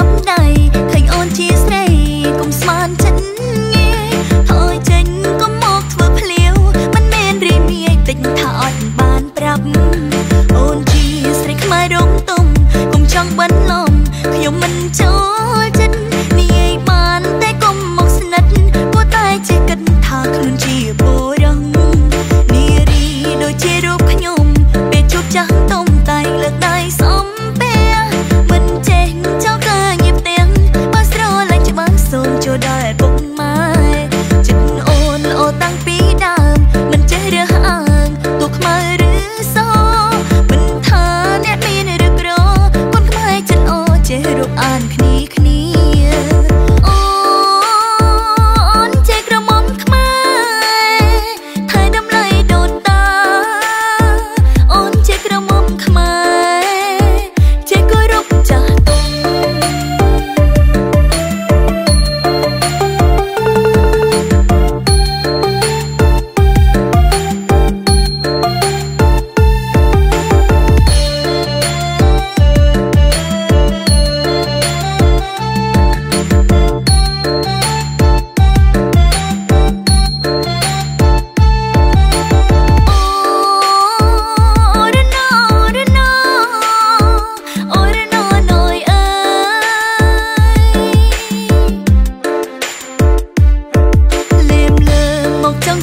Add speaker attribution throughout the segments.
Speaker 1: ចាំដៃឃើញអូនជាស្រីកុំស្មានចិត្តងាយហើយចេញកុំមកធ្វើភ្លាវមិនមែនរីមាយតិចថាអត់បានប្រាប់អូនជាស្រីខ្មែររងទុំកុំចង់បន្លំខ្ញុំមិនចូលចិត្តនិយាយបានតែកុំមកស្និទ្ធព្រោះតែជាគិតថាខ្លួនជាបុ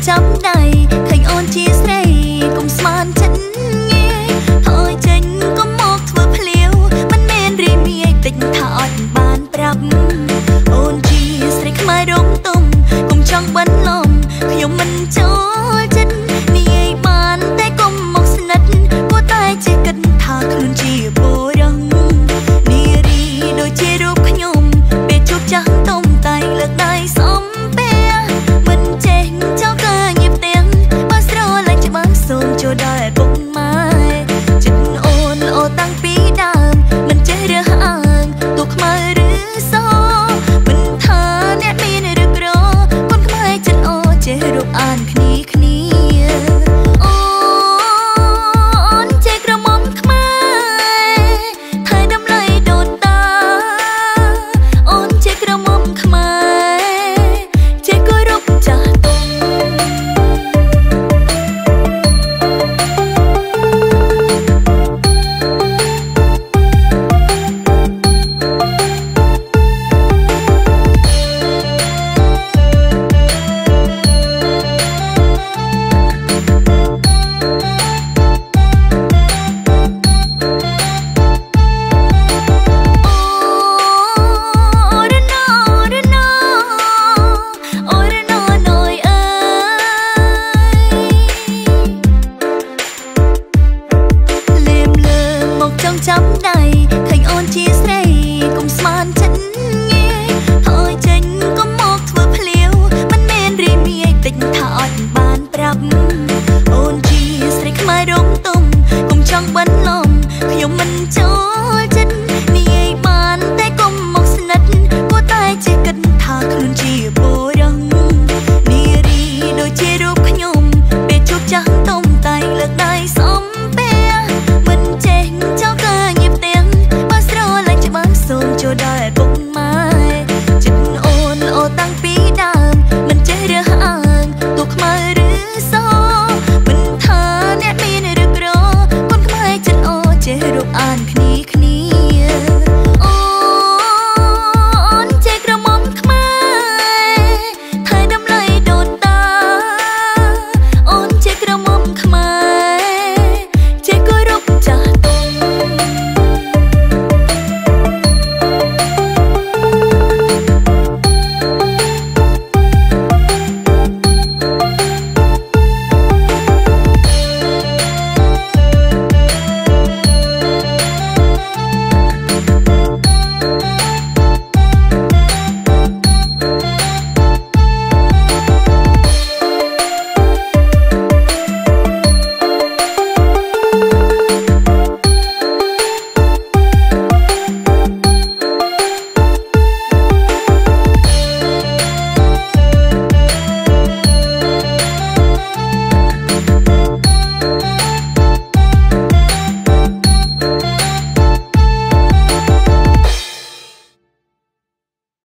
Speaker 1: trăm nay